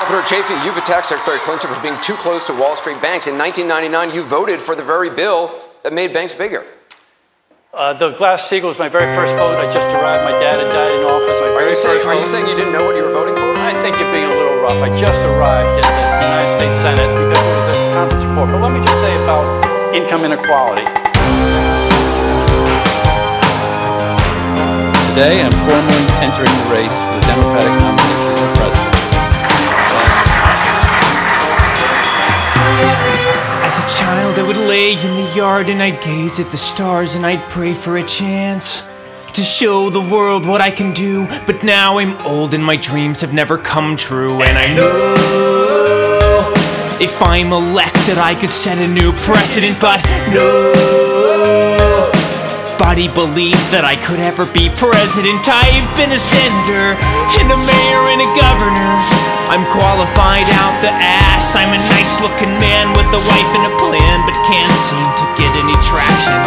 Governor Chafee, you've attacked Secretary Clinton for being too close to Wall Street banks. In 1999, you voted for the very bill that made banks bigger. Uh, the Glass-Steagall was my very first vote. I just arrived. My dad had died in office. My Are you, saying, are you saying you didn't know what you were voting for? I think you're being a little rough. I just arrived at the United States Senate because it was a conference report. But let me just say about income inequality. Today, I'm formally entering the race for the Democratic nomination for president. As a child, I would lay in the yard and I'd gaze at the stars and I'd pray for a chance to show the world what I can do. But now I'm old and my dreams have never come true. And I know if I'm elected, I could set a new precedent. But nobody believes that I could ever be president. I've been a senator and a mayor and a governor. I'm qualified out the ass. I'm a nice looking man with a wife and a plan, but can't seem to get any traction.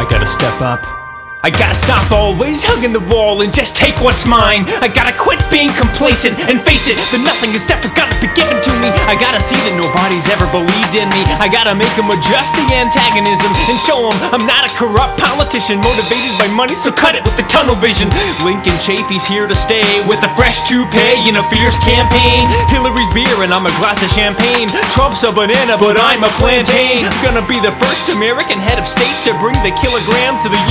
I gotta step up. I gotta stop always hugging the wall and just take what's mine. I gotta quit being complacent and face it that nothing is ever gonna be given to me. I gotta see that nobody's ever believed in me. I gotta make them adjust the antagonism and show them I'm not a corrupt politician motivated by money, so cut it with the tunnel vision. Lincoln Chafee's here to stay with a fresh toupee and a fierce campaign. Hillary's beer and I'm a glass of champagne. Trump's a banana, but I'm a plantain. I'm gonna be the first American head of state to bring the kilogram to the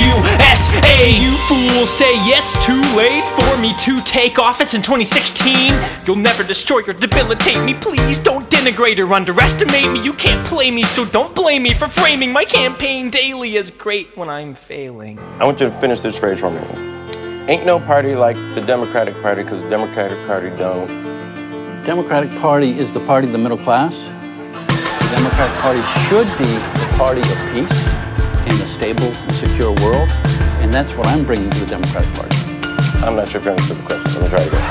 USA. You fools say it's too late for me to take office in 2016. You'll never destroy or debilitate me. Please don't denigrate or underestimate me. You can't play me, so don't blame me for framing my campaign daily as great when I'm failing. I want you to finish this phrase for me. Ain't no party like the Democratic Party because the Democratic Party don't. Democratic Party is the party of the middle class. The Democratic Party should be the party of peace in a stable and secure world, and that's what I'm bringing to the Democratic Party. I'm not sure if you understood the question. Let me try again.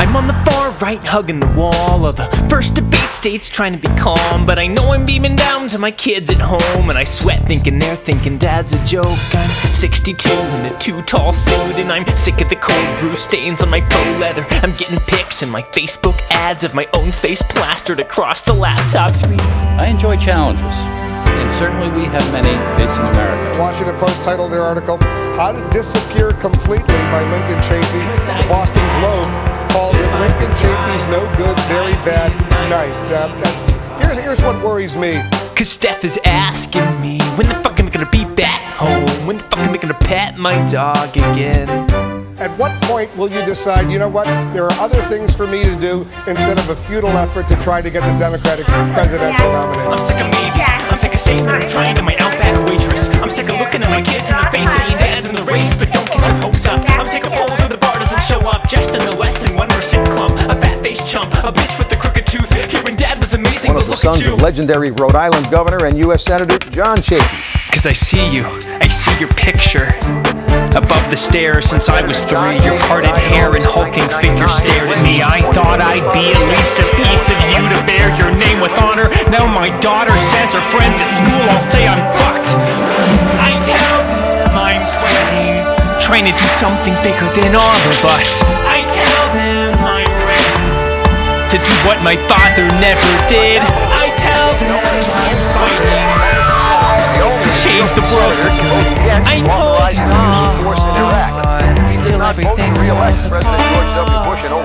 I'm on the far right, hugging the wall of the first debate states, trying to be calm. But I know I'm beaming down to my kids at home, and I sweat thinking they're thinking dad's a joke. I'm 62 in a too tall suit, and I'm sick of the cold brew stains on my faux leather. I'm getting pics and my Facebook ads of my own face plastered across the laptop screen. I enjoy challenges, and certainly we have many facing America. Washington Post titled their article, How to Disappear Completely by Lincoln Chafee. The Boston Globe called it Lincoln Chafee's No Good, Very Bad Night. Uh, here's, here's what worries me. Cause Steph is asking me, when the fuck am I gonna be back home? When the fuck am I gonna pet my dog again? At what point will you decide, you know what, there are other things for me to do instead of a futile effort to try to get the Democratic presidential nomination? I'm sick of maybe. I'm sick of saying that I'm trying to my Outback waitress. I'm sick of looking at my kids in the face saying dad's in the race, but don't get your hopes up. I'm sick of polls where the bar doesn't show up just in the less than 1% clump. A fat faced chump, a bitch with a crooked tooth. Hearing dad was amazing, One but of the look at sons you. of legendary Rhode Island Governor and U.S. Senator John Chafee. Cause I see you, I see your picture. Above the stairs since I was three, your parted hair and hulking figure stared at me. I thought I'd be at least a piece of you to bear your name with honor. Now my daughter says her friends at school all say I'm fucked. I tell them I'm sweating, trying to do something bigger than all of us. I tell them I'm ready to do what my father never did. I tell them I'm fighting to change the world for good. I'm holding on till everything falls President George W. Bush in 04.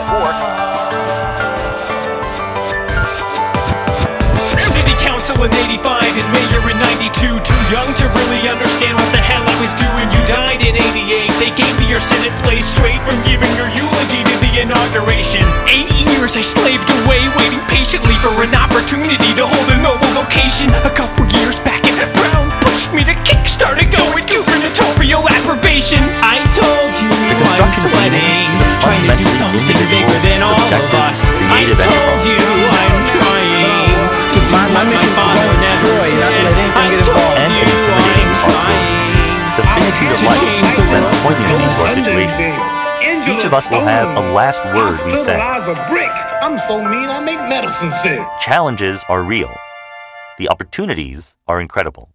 City council in 85 and mayor in 92 Too young to really understand what the hell I was doing. You died in 88 They gave me your senate place straight from giving your eulogy to the inauguration. Eight years I slaved away Waiting patiently for an opportunity to hold a noble vocation sweating Trying to do something bigger than all of us I told you I'm trying to do what my father never did I told you I'm trying The finitude of to life change the lends world poignancy to our situation. Each of us will have a last word we say. I'm so mean I make medicine sick. Challenges are real. The opportunities are incredible.